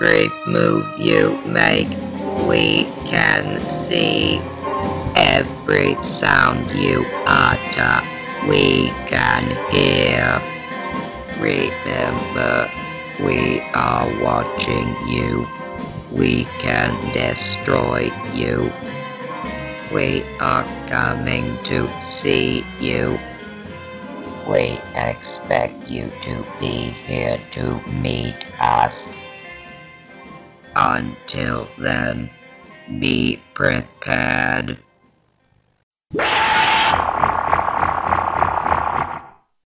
Every move you make, we can see. Every sound you utter, we can hear. Remember, we are watching you. We can destroy you. We are coming to see you. We expect you to be here to meet us. Until then, be prepared.